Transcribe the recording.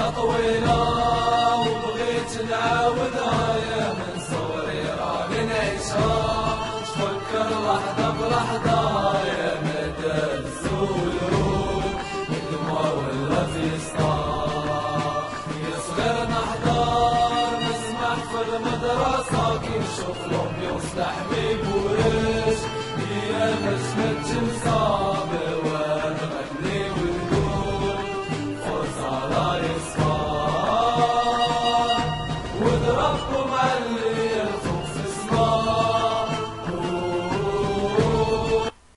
قصة طويلة وبغيت نعاودها يا من صغري راني نعيشها تفكر لحظة بلحظة يا مدى الزولود والدموع ولا في صداع يا صغير نحضر نسمع في المدرسة. كي نشوف لهم يوصلح ميبورش يا مش متشمسة Allah'ım